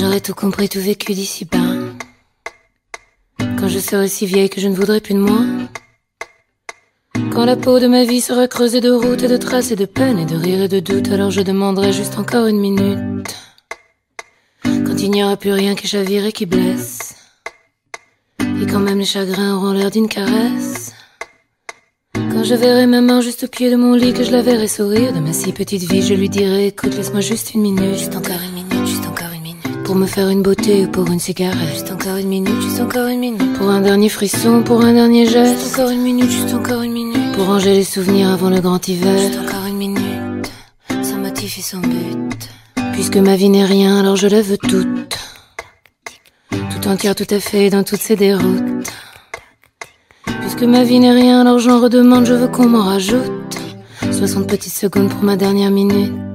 j'aurai tout compris, tout vécu d'ici bas. Quand je serai si vieille que je ne voudrais plus de moi. Quand la peau de ma vie sera creusée de routes et de traces et de peines et de rires et de doutes, alors je demanderai juste encore une minute. Quand il n'y aura plus rien qui chavire et qui blesse. Et quand même les chagrins auront l'air d'une caresse. Quand je verrai ma main juste au pied de mon lit, que je la verrai sourire de ma si petite vie, je lui dirai, écoute, laisse-moi juste une minute, juste encore Pour me faire une beauté ou pour une cigarette, juste encore une minute, juste encore une minute. Pour un dernier frisson, pour un dernier geste, juste encore une minute, juste encore une minute. Pour ranger les souvenirs avant le grand hiver, juste encore une minute. Sans motif et sans but. Puisque ma vie n'est rien, alors je la veux toute. Tout entière, tout à fait, dans toutes ces déroutes. Puisque ma vie n'est rien, alors j'en redemande, je veux qu'on m'en rajoute. 60 petites secondes pour ma dernière minute.